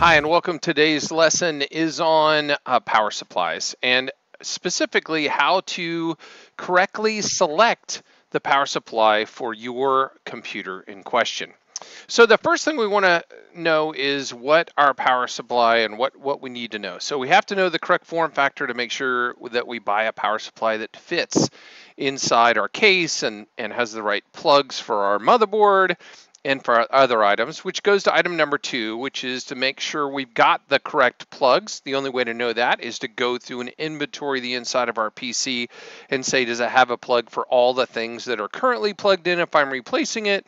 Hi, and welcome. Today's lesson is on uh, power supplies and specifically how to correctly select the power supply for your computer in question. So the first thing we want to know is what our power supply and what, what we need to know. So we have to know the correct form factor to make sure that we buy a power supply that fits inside our case and, and has the right plugs for our motherboard and for other items, which goes to item number two, which is to make sure we've got the correct plugs. The only way to know that is to go through and inventory the inside of our PC and say, does it have a plug for all the things that are currently plugged in if I'm replacing it?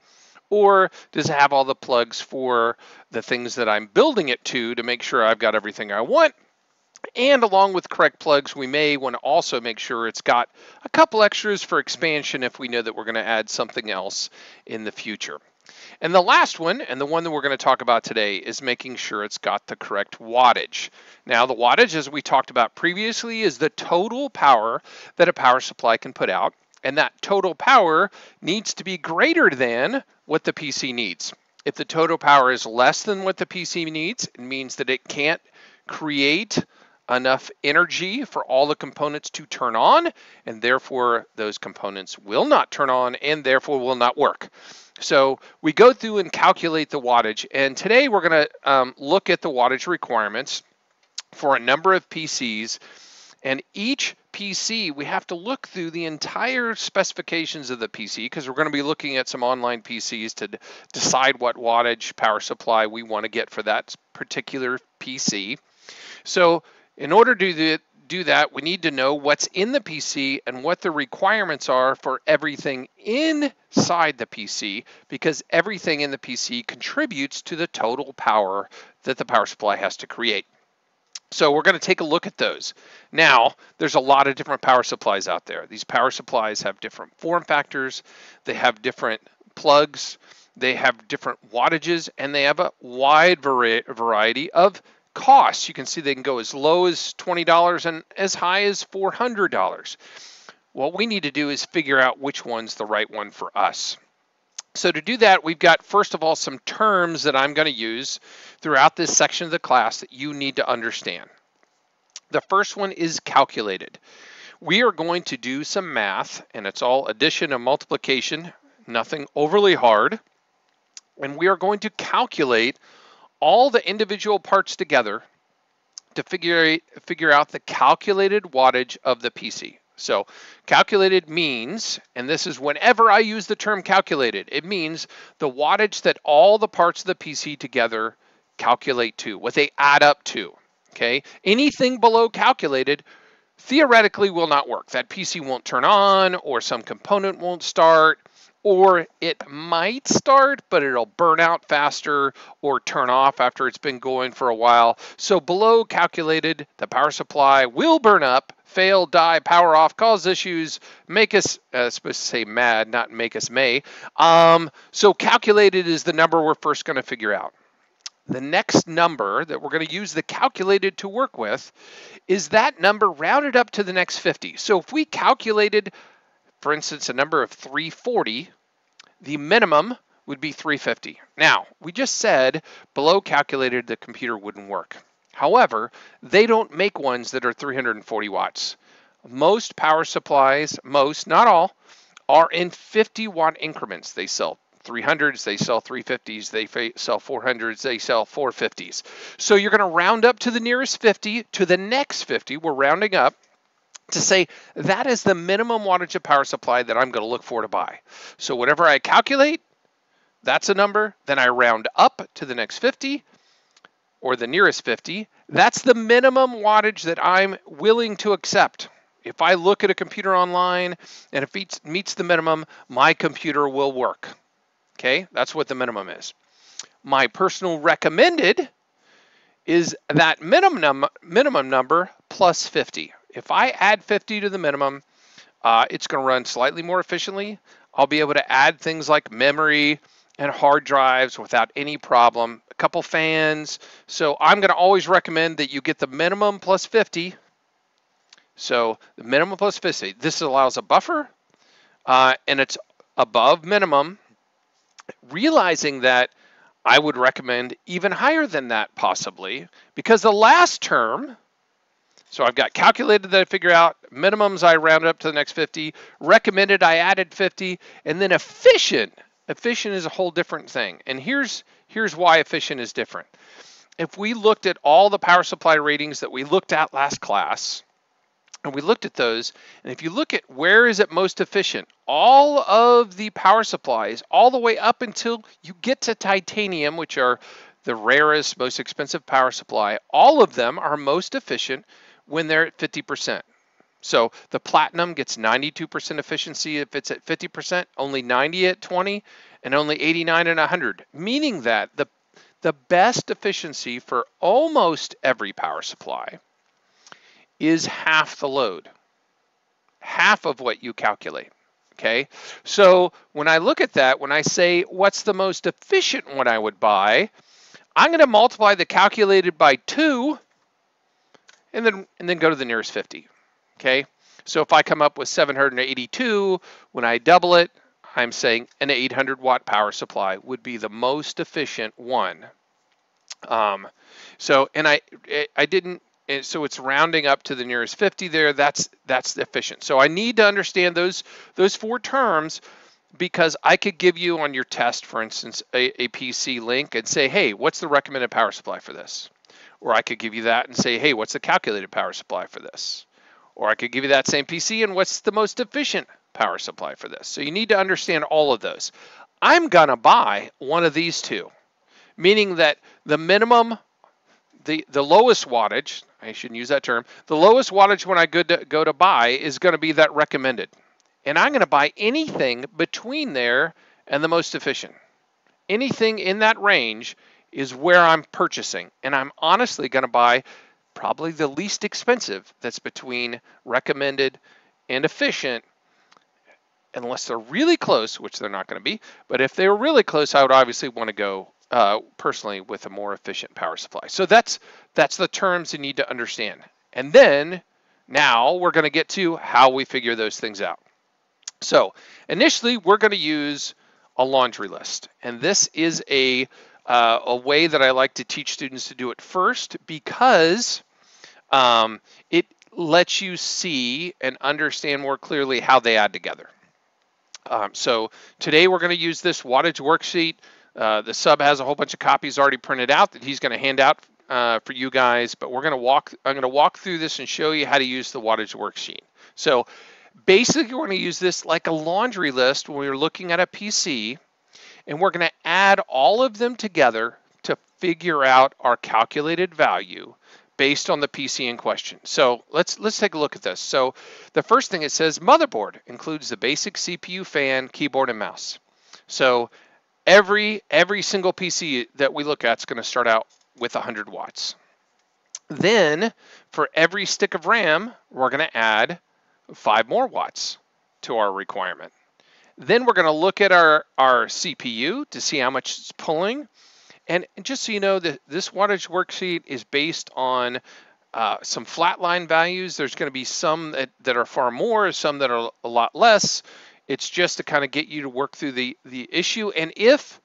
Or does it have all the plugs for the things that I'm building it to to make sure I've got everything I want? And along with correct plugs, we may want to also make sure it's got a couple extras for expansion if we know that we're going to add something else in the future. And the last one, and the one that we're going to talk about today, is making sure it's got the correct wattage. Now, the wattage, as we talked about previously, is the total power that a power supply can put out. And that total power needs to be greater than what the PC needs. If the total power is less than what the PC needs, it means that it can't create enough energy for all the components to turn on, and therefore those components will not turn on and therefore will not work. So we go through and calculate the wattage. And today we're going to um, look at the wattage requirements for a number of PCs. And each PC, we have to look through the entire specifications of the PC because we're going to be looking at some online PCs to decide what wattage power supply we want to get for that particular PC. So in order to do that, we need to know what's in the PC and what the requirements are for everything inside the PC because everything in the PC contributes to the total power that the power supply has to create. So we're going to take a look at those. Now, there's a lot of different power supplies out there. These power supplies have different form factors, they have different plugs, they have different wattages, and they have a wide variety of costs. You can see they can go as low as $20 and as high as $400. What we need to do is figure out which one's the right one for us. So to do that, we've got first of all some terms that I'm going to use throughout this section of the class that you need to understand. The first one is calculated. We are going to do some math, and it's all addition and multiplication, nothing overly hard. And we are going to calculate all the individual parts together to figure, figure out the calculated wattage of the PC. So calculated means, and this is whenever I use the term calculated, it means the wattage that all the parts of the PC together calculate to, what they add up to, okay? Anything below calculated theoretically will not work. That PC won't turn on or some component won't start or it might start, but it'll burn out faster or turn off after it's been going for a while. So below calculated, the power supply will burn up, fail, die, power off, cause issues, make us, uh, supposed to say mad, not make us may. Um, so calculated is the number we're first going to figure out. The next number that we're going to use the calculated to work with is that number rounded up to the next 50. So if we calculated for instance, a number of 340, the minimum would be 350. Now, we just said below calculated the computer wouldn't work. However, they don't make ones that are 340 watts. Most power supplies, most, not all, are in 50 watt increments. They sell 300s, they sell 350s, they sell 400s, they sell 450s. So you're going to round up to the nearest 50 to the next 50. We're rounding up to say that is the minimum wattage of power supply that I'm going to look for to buy. So whatever I calculate, that's a number. Then I round up to the next 50 or the nearest 50. That's the minimum wattage that I'm willing to accept. If I look at a computer online and if it meets the minimum, my computer will work. Okay, that's what the minimum is. My personal recommended is that minimum, minimum number plus 50. If I add 50 to the minimum, uh, it's going to run slightly more efficiently. I'll be able to add things like memory and hard drives without any problem, a couple fans. So I'm going to always recommend that you get the minimum plus 50 So the minimum plus efficiency, this allows a buffer uh, and it's above minimum, realizing that I would recommend even higher than that possibly because the last term, so I've got calculated that I figure out, minimums I rounded up to the next 50, recommended I added 50, and then efficient. Efficient is a whole different thing. And here's, here's why efficient is different. If we looked at all the power supply ratings that we looked at last class, and we looked at those, and if you look at where is it most efficient, all of the power supplies, all the way up until you get to titanium, which are the rarest, most expensive power supply, all of them are most efficient when they're at 50%. So the platinum gets 92% efficiency if it's at 50%, only 90 at 20, and only 89 and 100, meaning that the, the best efficiency for almost every power supply is half the load, half of what you calculate. Okay, so when I look at that, when I say what's the most efficient one I would buy, I'm going to multiply the calculated by two and then and then go to the nearest 50. Okay, so if I come up with 782, when I double it, I'm saying an 800 watt power supply would be the most efficient one. Um, so and I I didn't so it's rounding up to the nearest 50 there. That's that's efficient. So I need to understand those those four terms because I could give you on your test, for instance, a, a PC link and say, hey, what's the recommended power supply for this? Or I could give you that and say, hey, what's the calculated power supply for this? Or I could give you that same PC and what's the most efficient power supply for this? So you need to understand all of those. I'm gonna buy one of these two, meaning that the minimum, the, the lowest wattage, I shouldn't use that term, the lowest wattage when I go to, go to buy is gonna be that recommended. And I'm gonna buy anything between there and the most efficient. Anything in that range is where I'm purchasing. And I'm honestly going to buy probably the least expensive that's between recommended and efficient, unless they're really close, which they're not going to be. But if they're really close, I would obviously want to go uh, personally with a more efficient power supply. So that's that's the terms you need to understand. And then now we're going to get to how we figure those things out. So initially, we're going to use a laundry list, and this is a uh, a way that I like to teach students to do it first because um, it lets you see and understand more clearly how they add together. Um, so today we're going to use this wattage worksheet. Uh, the sub has a whole bunch of copies already printed out that he's going to hand out uh, for you guys, but we're going to walk, I'm going to walk through this and show you how to use the wattage worksheet. So basically we're going to use this like a laundry list when we're looking at a PC and we're going to add all of them together to figure out our calculated value based on the PC in question. So let's let's take a look at this. So the first thing it says motherboard includes the basic CPU, fan, keyboard, and mouse. So every every single PC that we look at is going to start out with 100 watts. Then for every stick of RAM, we're going to add five more watts to our requirement. Then we're going to look at our, our CPU to see how much it's pulling. And just so you know, that this wattage worksheet is based on uh, some flatline values. There's going to be some that, that are far more, some that are a lot less. It's just to kind of get you to work through the, the issue. And if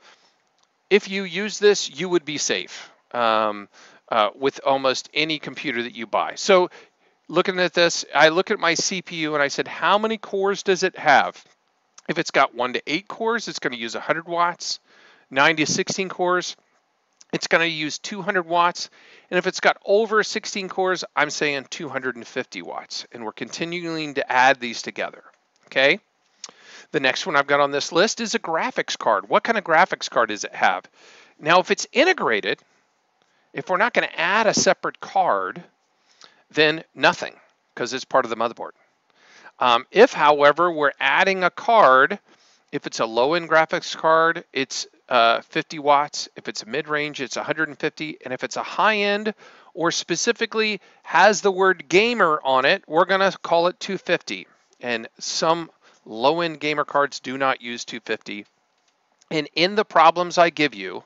if you use this, you would be safe um, uh, with almost any computer that you buy. So looking at this, I look at my CPU and I said, how many cores does it have? If it's got one to eight cores, it's going to use 100 watts. Nine to 16 cores, it's going to use 200 watts. And if it's got over 16 cores, I'm saying 250 watts. And we're continuing to add these together. Okay. The next one I've got on this list is a graphics card. What kind of graphics card does it have? Now, if it's integrated, if we're not going to add a separate card, then nothing because it's part of the motherboard. Um, if, however, we're adding a card, if it's a low-end graphics card, it's uh, 50 watts. If it's a mid-range, it's 150. And if it's a high-end or specifically has the word gamer on it, we're going to call it 250. And some low-end gamer cards do not use 250. And in the problems I give you,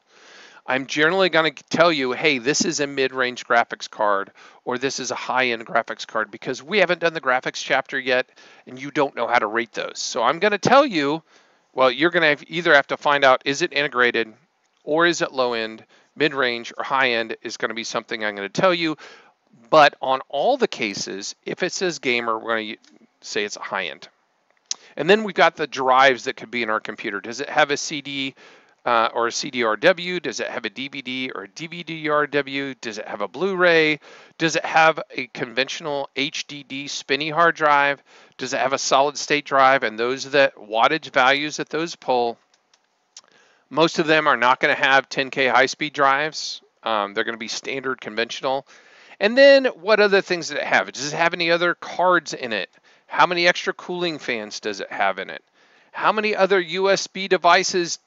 I'm generally going to tell you, hey, this is a mid-range graphics card or this is a high-end graphics card because we haven't done the graphics chapter yet and you don't know how to rate those. So I'm going to tell you, well, you're going to either have to find out is it integrated or is it low end, mid range, or high end is going to be something I'm going to tell you. But on all the cases, if it says gamer, we're going to say it's a high end. And then we've got the drives that could be in our computer. Does it have a CD uh, or a CDRW? Does it have a DVD or a DVD-RW? Does it have a Blu-ray? Does it have a conventional HDD spinny hard drive? Does it have a solid state drive? And those are the wattage values that those pull. Most of them are not going to have 10K high-speed drives. Um, they're going to be standard conventional. And then what other things does it have? Does it have any other cards in it? How many extra cooling fans does it have in it? How many other USB devices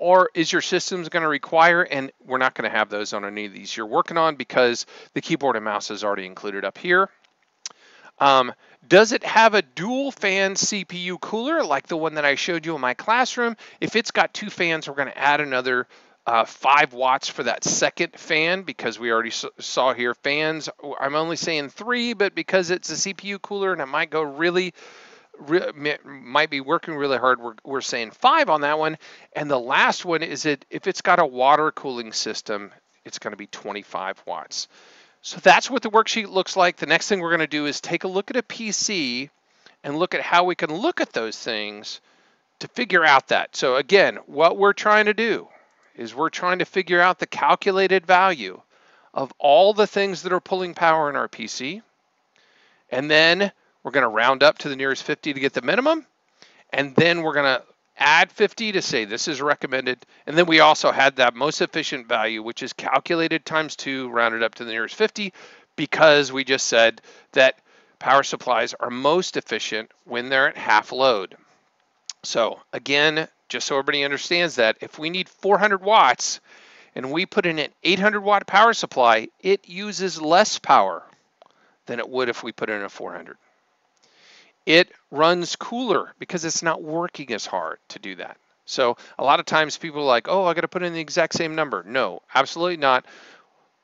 or is your systems going to require, and we're not going to have those on any of these you're working on because the keyboard and mouse is already included up here. Um, does it have a dual fan CPU cooler like the one that I showed you in my classroom? If it's got two fans, we're going to add another uh, five watts for that second fan because we already saw here fans. I'm only saying three, but because it's a CPU cooler and it might go really, really might be working really hard, we're, we're saying five on that one. And the last one is it if it's got a water cooling system, it's going to be 25 watts. So that's what the worksheet looks like. The next thing we're going to do is take a look at a PC and look at how we can look at those things to figure out that. So again, what we're trying to do is we're trying to figure out the calculated value of all the things that are pulling power in our PC. And then we're going to round up to the nearest 50 to get the minimum. And then we're going to add 50 to say this is recommended. And then we also had that most efficient value, which is calculated times two, rounded up to the nearest 50, because we just said that power supplies are most efficient when they're at half load. So again, just so everybody understands that, if we need 400 watts and we put in an 800 watt power supply, it uses less power than it would if we put in a 400. It runs cooler because it's not working as hard to do that. So a lot of times people are like, oh, I got to put in the exact same number. No, absolutely not.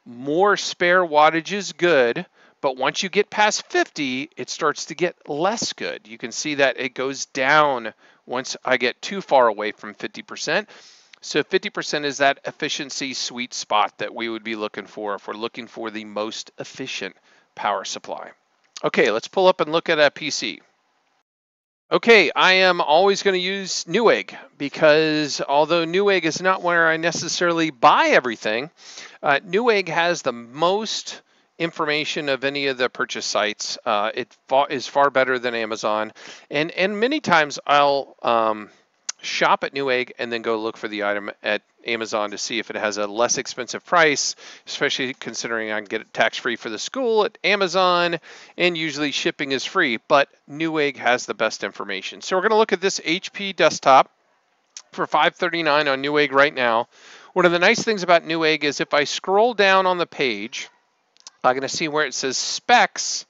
More spare wattage is good, but once you get past 50, it starts to get less good. You can see that it goes down once I get too far away from 50%. So 50% is that efficiency sweet spot that we would be looking for if we're looking for the most efficient power supply. Okay, let's pull up and look at a PC. Okay, I am always going to use Newegg because although Newegg is not where I necessarily buy everything, uh, Newegg has the most information of any of the purchase sites. Uh, it fa is far better than Amazon, and and many times I'll um, shop at Newegg and then go look for the item at Amazon to see if it has a less expensive price, especially considering I can get it tax free for the school at Amazon and usually shipping is free, but Newegg has the best information. So we're going to look at this HP desktop for 539 on Newegg right now. One of the nice things about Newegg is if I scroll down on the page, I'm going to see where it says specs,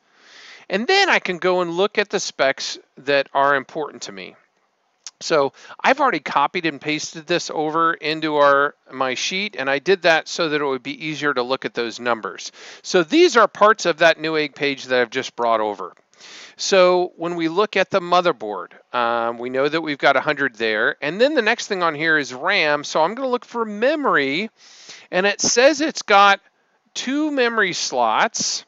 and then I can go and look at the specs that are important to me. So I've already copied and pasted this over into our my sheet and I did that so that it would be easier to look at those numbers. So these are parts of that Newegg page that I've just brought over. So when we look at the motherboard, um, we know that we've got 100 there. And then the next thing on here is RAM. So I'm going to look for memory. And it says it's got two memory slots.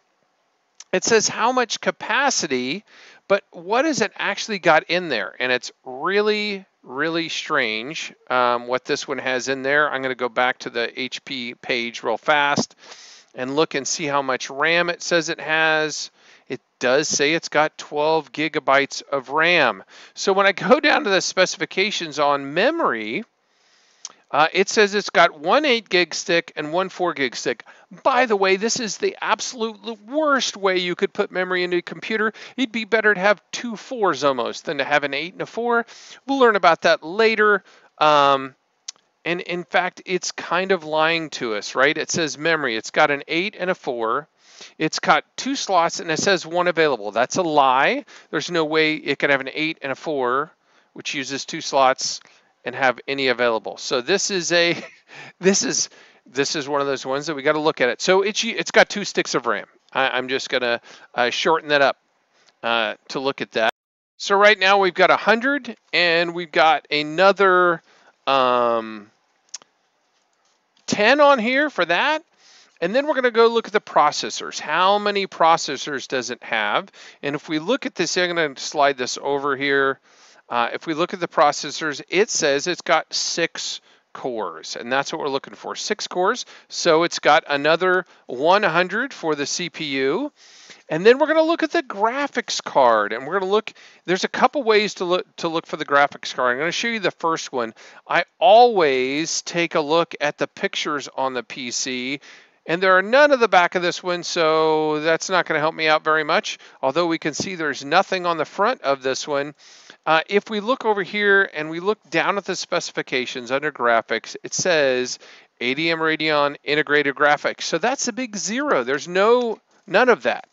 It says how much capacity. But what has it actually got in there? And it's really, really strange um, what this one has in there. I'm going to go back to the HP page real fast and look and see how much RAM it says it has. It does say it's got 12 gigabytes of RAM. So when I go down to the specifications on memory, uh, it says it's got one 8 gig stick and one 4 gig stick. By the way, this is the absolute worst way you could put memory into a computer. It'd be better to have two fours almost than to have an 8 and a 4. We'll learn about that later. Um, and in fact, it's kind of lying to us, right? It says memory. It's got an 8 and a 4. It's got two slots and it says one available. That's a lie. There's no way it could have an 8 and a 4, which uses two slots and have any available. So this is a, this is, this is one of those ones that we got to look at it. So it's it's got two sticks of RAM. I, am just gonna uh, shorten that up uh, to look at that. So right now we've got a 100 and we've got another um, 10 on here for that. And then we're going to go look at the processors. How many processors does it have? And if we look at this, I'm going to slide this over here. Uh, if we look at the processors, it says it's got six cores, and that's what we're looking for, six cores. So it's got another 100 for the CPU. And then we're going to look at the graphics card, and we're going to look. There's a couple ways to look to look for the graphics card. I'm going to show you the first one. I always take a look at the pictures on the PC and there are none of the back of this one, so that's not going to help me out very much. Although we can see there's nothing on the front of this one. Uh, if we look over here and we look down at the specifications under graphics, it says ADM Radeon integrated graphics. So that's a big zero. There's no none of that.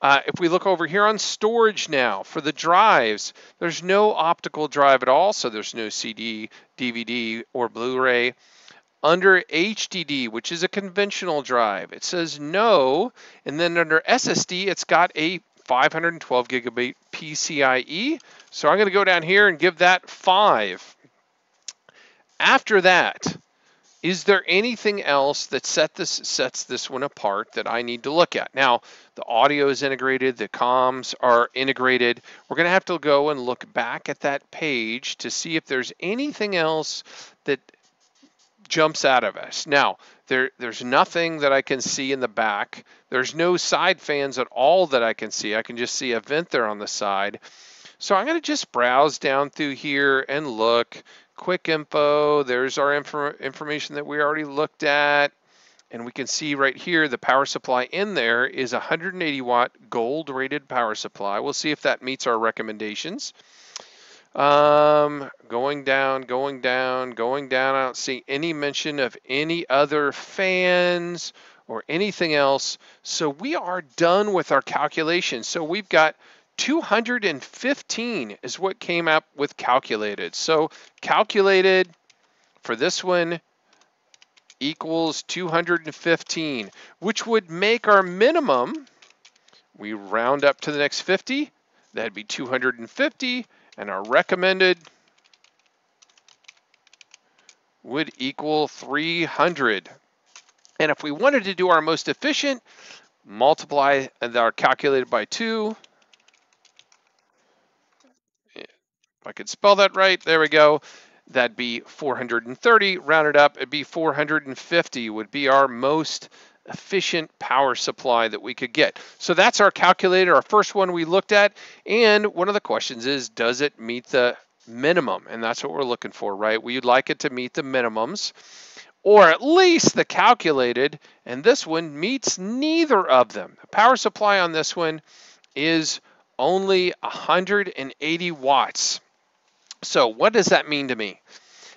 Uh, if we look over here on storage now, for the drives, there's no optical drive at all, so there's no CD, DVD, or Blu-ray. Under HDD, which is a conventional drive, it says no. And then under SSD, it's got a 512 gigabyte PCIe. So I'm going to go down here and give that five. After that, is there anything else that set this sets this one apart that I need to look at? Now, the audio is integrated, the comms are integrated. We're going to have to go and look back at that page to see if there's anything else that jumps out of us. Now, there, there's nothing that I can see in the back. There's no side fans at all that I can see. I can just see a vent there on the side. So I'm going to just browse down through here and look. Quick info, there's our inf information that we already looked at. And we can see right here the power supply in there is 180 watt gold rated power supply. We'll see if that meets our recommendations. Um, going down, going down, going down. I don't see any mention of any other fans or anything else. So we are done with our calculations. So we've got 215 is what came up with calculated. So calculated for this one equals 215, which would make our minimum, we round up to the next 50, that'd be 250 and our recommended would equal 300. And if we wanted to do our most efficient, multiply our calculated by 2. If I could spell that right, there we go. That'd be 430. Rounded up, it'd be 450 would be our most efficient power supply that we could get. So that's our calculator, our first one we looked at. And one of the questions is, does it meet the minimum? And that's what we're looking for, right? We'd like it to meet the minimums or at least the calculated. And this one meets neither of them. The power supply on this one is only 180 watts. So what does that mean to me?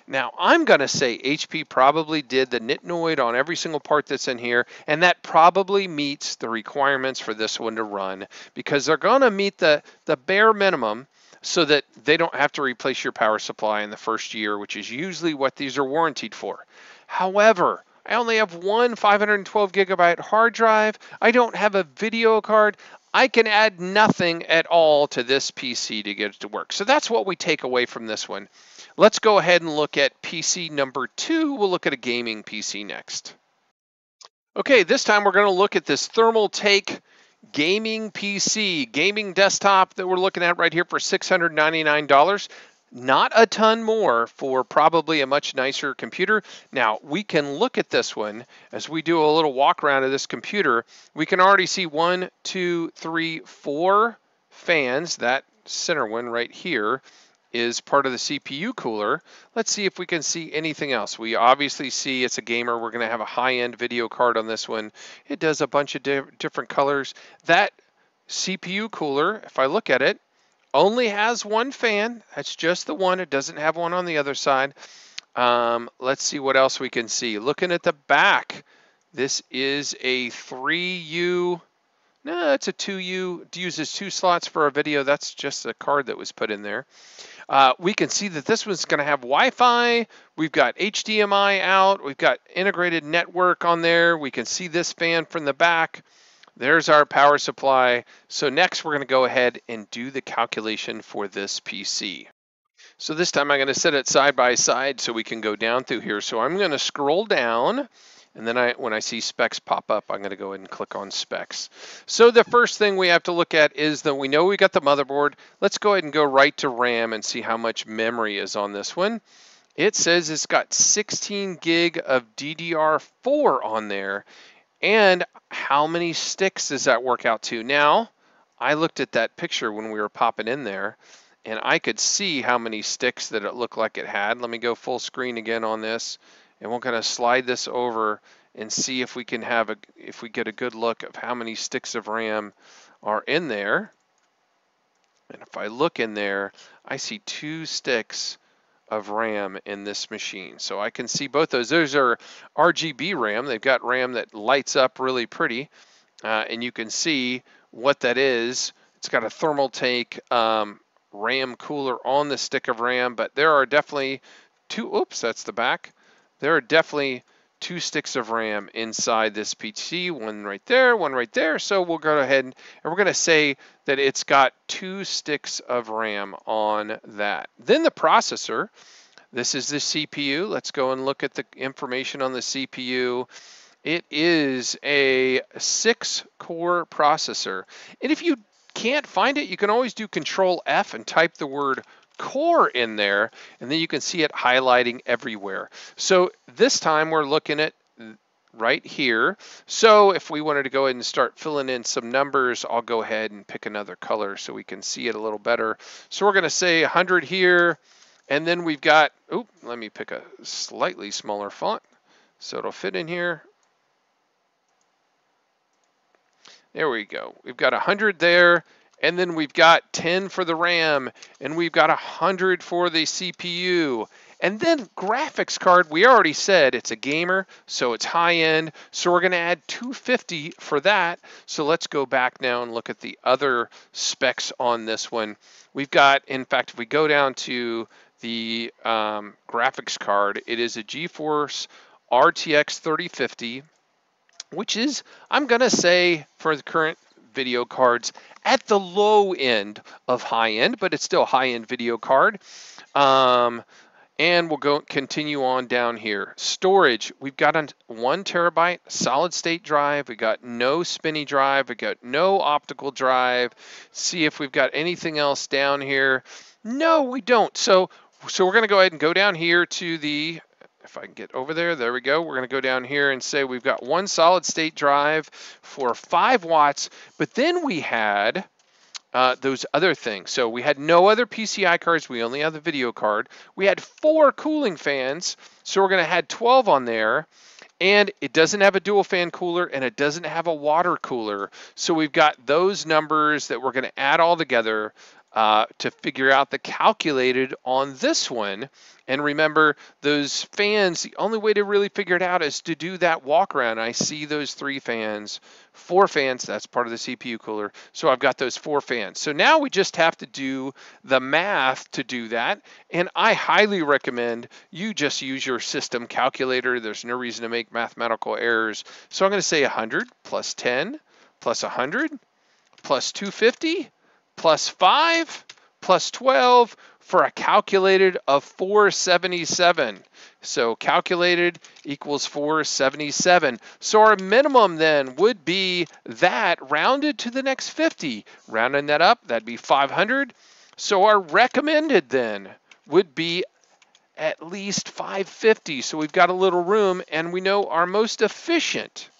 Now, I'm going to say HP probably did the nitnoid on every single part that's in here, and that probably meets the requirements for this one to run because they're going to meet the, the bare minimum so that they don't have to replace your power supply in the first year, which is usually what these are warranted for. However, I only have one 512 gigabyte hard drive. I don't have a video card. I can add nothing at all to this PC to get it to work. So that's what we take away from this one. Let's go ahead and look at PC number two. We'll look at a gaming PC next. Okay, this time we're going to look at this Thermaltake gaming PC, gaming desktop that we're looking at right here for $699. Not a ton more for probably a much nicer computer. Now, we can look at this one as we do a little walk around of this computer. We can already see one, two, three, four fans, that center one right here is part of the CPU cooler. Let's see if we can see anything else. We obviously see it's a gamer. We're going to have a high-end video card on this one. It does a bunch of di different colors. That CPU cooler, if I look at it, only has one fan. That's just the one. It doesn't have one on the other side. Um, let's see what else we can see. Looking at the back, this is a 3U No, it's a 2U, it uses two slots for a video. That's just a card that was put in there. Uh, we can see that this one's going to have Wi-Fi. We've got HDMI out. We've got integrated network on there. We can see this fan from the back. There's our power supply. So next we're going to go ahead and do the calculation for this PC. So this time I'm going to set it side by side so we can go down through here. So I'm going to scroll down and then I, when I see specs pop up, I'm going to go ahead and click on specs. So the first thing we have to look at is that we know we got the motherboard. Let's go ahead and go right to RAM and see how much memory is on this one. It says it's got 16 gig of DDR4 on there. And how many sticks does that work out to? Now, I looked at that picture when we were popping in there and I could see how many sticks that it looked like it had. Let me go full screen again on this and we're going to slide this over and see if we can have a if we get a good look of how many sticks of RAM are in there. And if I look in there, I see two sticks of RAM in this machine. So I can see both those. Those are RGB RAM. They've got RAM that lights up really pretty. Uh, and you can see what that is. It's got a Thermaltake um, RAM cooler on the stick of RAM, but there are definitely two, oops, that's the back. There are definitely two sticks of RAM inside this PC, one right there, one right there. So we'll go ahead and, we're going to say that it's got two sticks of RAM on that. Then the processor, this is the CPU. Let's go and look at the information on the CPU. It is a six core processor. And if you can't find it, you can always do control F and type the word core in there, and then you can see it highlighting everywhere. So this time we're looking at right here. So if we wanted to go ahead and start filling in some numbers, I'll go ahead and pick another color so we can see it a little better. So we're going to say 100 here, and then we've got, oh, let me pick a slightly smaller font so it'll fit in here. There we go. We've got 100 there, and then we've got 10 for the RAM, and we've got 100 for the CPU. And then graphics card, we already said it's a gamer, so it's high end. So we're going to add 250 for that. So let's go back now and look at the other specs on this one. We've got, in fact, if we go down to the um, graphics card, it is a GeForce RTX 3050, which is, I'm going to say, for the current video cards at the low end of high end, but it's still high end video card. Um, and we'll go continue on down here. Storage, we've got a one terabyte solid state drive. We got no spinny drive. We got no optical drive. See if we've got anything else down here. No, we don't. So, so we're going to go ahead and go down here to the if I can get over there, there we go. We're going to go down here and say we've got one solid state drive for five watts, but then we had uh, those other things. So we had no other PCI cards. We only had the video card. We had four cooling fans. So we're going to add 12 on there. And it doesn't have a dual fan cooler and it doesn't have a water cooler. So we've got those numbers that we're going to add all together uh, to figure out the calculated on this one. And remember, those fans, the only way to really figure it out is to do that walk around. I see those three fans, four fans, that's part of the CPU cooler. So I've got those four fans. So now we just have to do the math to do that. And I highly recommend you just use your system calculator. There's no reason to make mathematical errors. So I'm going to say 100 plus 10 plus 100 plus 250 plus 5 plus 12 for a calculated of 477. So calculated equals 477. So our minimum then would be that rounded to the next 50. Rounding that up, that'd be 500. So our recommended then would be at least 550. So we've got a little room and we know our most efficient,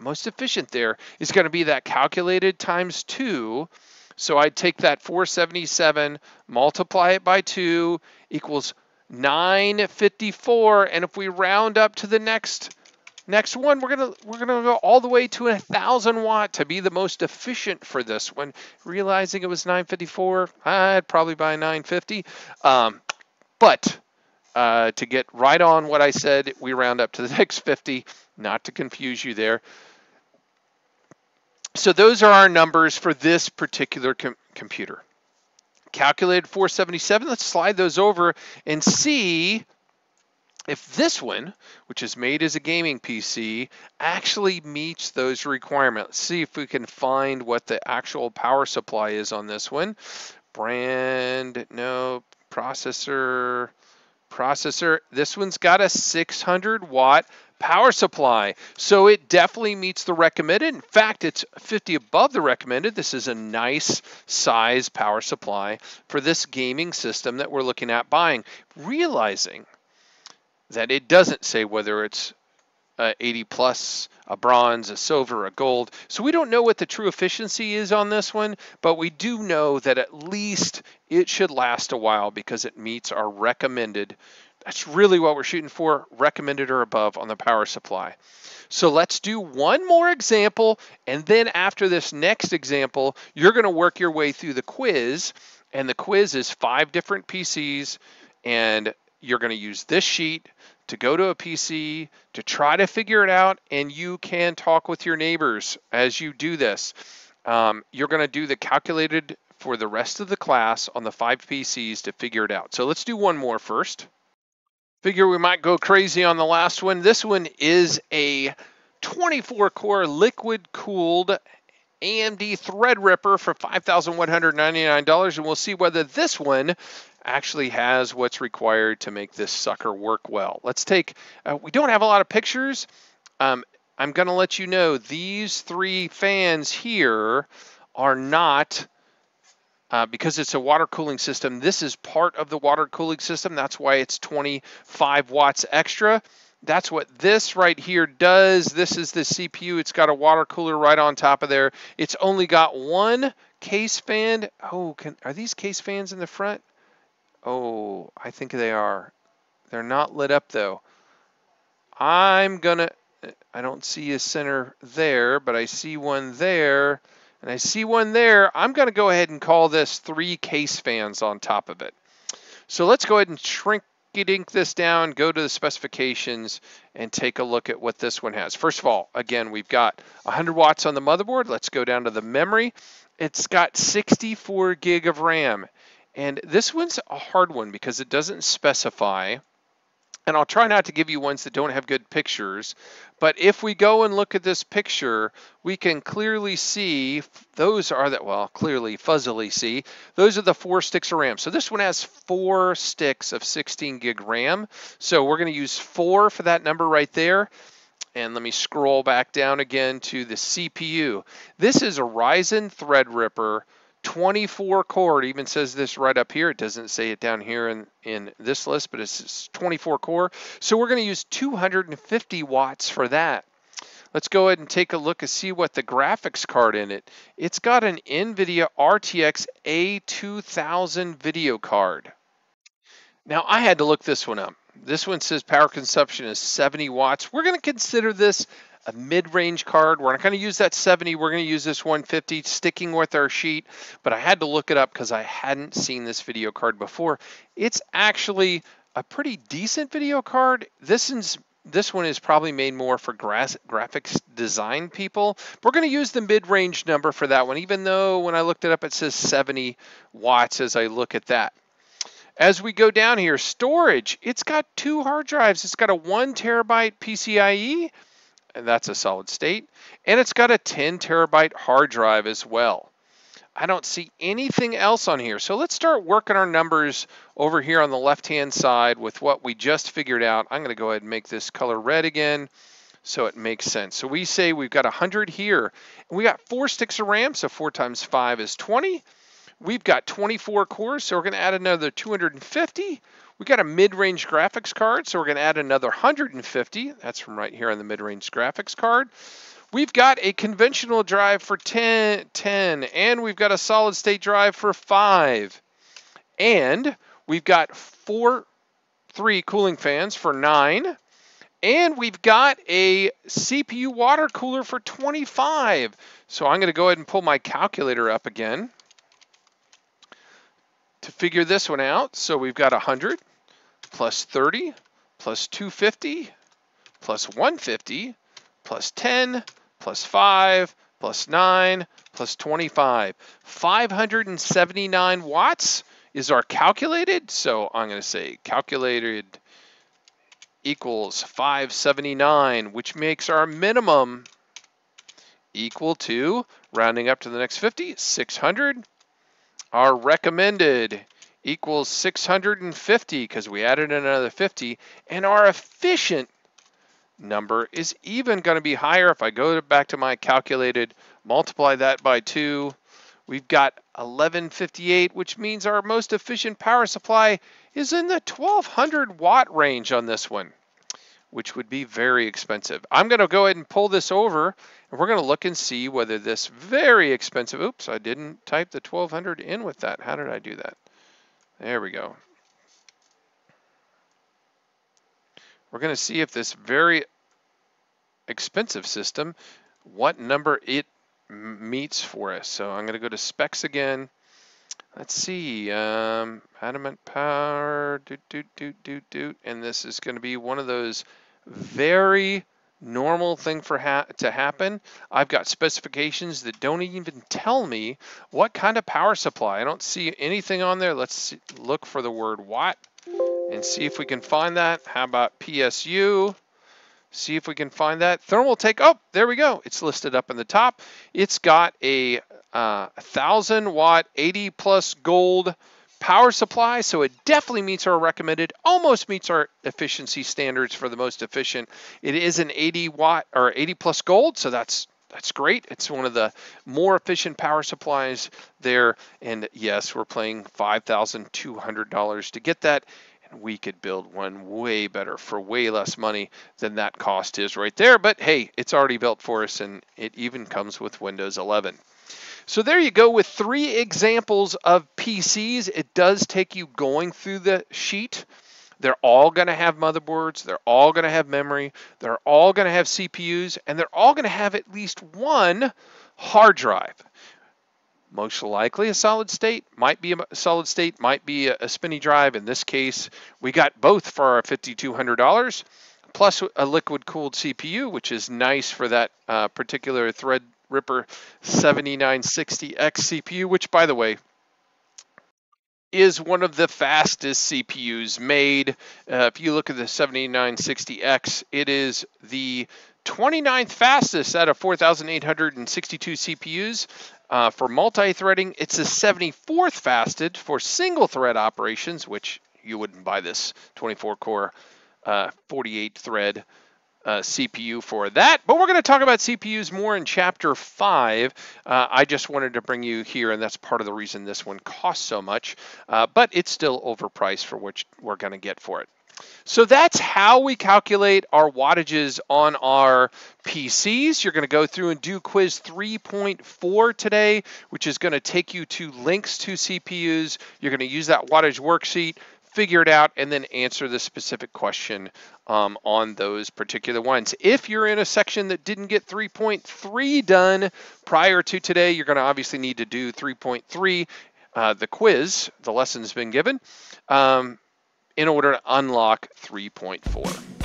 most efficient there is going to be that calculated times 2 so I'd take that 477, multiply it by 2 equals 954. And if we round up to the next next one, we're gonna we're gonna go all the way to a thousand watt to be the most efficient for this one. Realizing it was 954, I'd probably buy 950. Um, but uh, to get right on what I said, we round up to the next 50, not to confuse you there. So those are our numbers for this particular com computer. Calculated 477, let's slide those over and see if this one, which is made as a gaming PC, actually meets those requirements. see if we can find what the actual power supply is on this one. Brand, no, processor, processor. This one's got a 600 watt power supply. So it definitely meets the recommended. In fact, it's 50 above the recommended. This is a nice size power supply for this gaming system that we're looking at buying. Realizing that it doesn't say whether it's a 80 plus, a bronze, a silver, a gold. So we don't know what the true efficiency is on this one, but we do know that at least it should last a while because it meets our recommended. That's really what we're shooting for, recommended or above on the power supply. So let's do one more example, and then after this next example, you're gonna work your way through the quiz, and the quiz is five different PCs, and you're gonna use this sheet to go to a PC, to try to figure it out, and you can talk with your neighbors as you do this. Um, you're going to do the calculated for the rest of the class on the five PCs to figure it out. So let's do one more first. Figure we might go crazy on the last one. This one is a 24 core liquid cooled AMD Threadripper for $5,199 and we'll see whether this one actually has what's required to make this sucker work well. Let's take, uh, we don't have a lot of pictures. Um, I'm gonna let you know these three fans here are not, uh, because it's a water cooling system, this is part of the water cooling system. That's why it's 25 watts extra. That's what this right here does. This is the CPU. It's got a water cooler right on top of there. It's only got one case fan. Oh, can, are these case fans in the front? Oh, I think they are. They're not lit up though. I'm gonna, I don't see a center there, but I see one there, and I see one there. I'm gonna go ahead and call this three case fans on top of it. So let's go ahead and shrink ink this down, go to the specifications, and take a look at what this one has. First of all, again, we've got 100 watts on the motherboard. Let's go down to the memory. It's got 64 gig of RAM. And this one's a hard one because it doesn't specify. And I'll try not to give you ones that don't have good pictures. But if we go and look at this picture, we can clearly see those are that, well, clearly fuzzily see, those are the four sticks of RAM. So this one has four sticks of 16 gig RAM. So we're going to use four for that number right there. And let me scroll back down again to the CPU. This is a Ryzen Threadripper 24 core. It even says this right up here. It doesn't say it down here in, in this list, but it's 24 core. So we're going to use 250 watts for that. Let's go ahead and take a look and see what the graphics card in it. It's got an NVIDIA RTX A2000 video card. Now I had to look this one up. This one says power consumption is 70 watts. We're going to consider this a mid-range card. We're not going to use that 70. We're going to use this 150, sticking with our sheet. But I had to look it up because I hadn't seen this video card before. It's actually a pretty decent video card. This is this one is probably made more for graphics design people. We're going to use the mid-range number for that one, even though when I looked it up, it says 70 watts as I look at that. As we go down here, storage, it's got two hard drives. It's got a one terabyte PCIe and that's a solid state. And it's got a 10 terabyte hard drive as well. I don't see anything else on here. So let's start working our numbers over here on the left-hand side with what we just figured out. I'm going to go ahead and make this color red again so it makes sense. So we say we've got 100 here. We got four sticks of RAM, so 4 times 5 is 20. We've got 24 cores, so we're going to add another 250. We got a mid-range graphics card, so we're going to add another 150. That's from right here on the mid-range graphics card. We've got a conventional drive for 10, 10, and we've got a solid state drive for 5. And we've got four, three cooling fans for 9. And we've got a CPU water cooler for 25. So I'm going to go ahead and pull my calculator up again to figure this one out. So we've got 100 plus 30 plus 250 plus 150 plus 10 plus 5 plus 9 plus 25. 579 watts is our calculated. So I'm going to say calculated equals 579, which makes our minimum equal to, rounding up to the next 50, 600. Our recommended equals 650 because we added another 50. And our efficient number is even going to be higher. If I go back to my calculated, multiply that by 2, we've got 1158, which means our most efficient power supply is in the 1200 watt range on this one, which would be very expensive. I'm going to go ahead and pull this over, and we're going to look and see whether this very expensive, oops, I didn't type the 1200 in with that. How did I do that? There we go. We're going to see if this very expensive system, what number it meets for us. So I'm going to go to specs again. Let's see, um, adamant power, doot, doot, doot, doot, doot. And this is going to be one of those very normal thing for ha to happen. I've got specifications that don't even tell me what kind of power supply. I don't see anything on there. Let's see, look for the word watt and see if we can find that. How about PSU? See if we can find that. Thermaltake, oh, there we go. It's listed up in the top. It's got a uh, 1,000 watt, 80 plus gold power supply, so it definitely meets our recommended, almost meets our efficiency standards for the most efficient. It is an 80 watt or 80 plus gold, so that's that's great. It's one of the more efficient power supplies there. And yes, we're paying $5,200 to get that. And we could build one way better for way less money than that cost is right there. But hey, it's already built for us and it even comes with Windows 11. So there you go with three examples of PCs. It does take you going through the sheet. They're all going to have motherboards, they're all going to have memory, they're all going to have CPUs, and they're all going to have at least one hard drive. Most likely a solid state, might be a solid state, might be a, a spinny drive. In this case, we got both for our $5,200 plus a liquid cooled CPU, which is nice for that uh, particular thread Ripper 7960X CPU, which by the way, is one of the fastest CPUs made. Uh, if you look at the 7960X, it is the 29th fastest out of 4,862 CPUs. Uh, for multi-threading, it's the 74th fastest for single-thread operations, which you wouldn't buy this 24-core, uh, 48-thread uh, CPU for that. But we're going to talk about CPUs more in chapter five. Uh, I just wanted to bring you here, and that's part of the reason this one costs so much, uh, but it's still overpriced for what we're going to get for it. So that's how we calculate our wattages on our PCs. You're going to go through and do quiz 3.4 today, which is going to take you to links to CPUs. You're going to use that wattage worksheet figure it out, and then answer the specific question um, on those particular ones. If you're in a section that didn't get 3.3 done prior to today, you're going to obviously need to do 3.3, uh, the quiz, the lesson's been given, um, in order to unlock 3.4.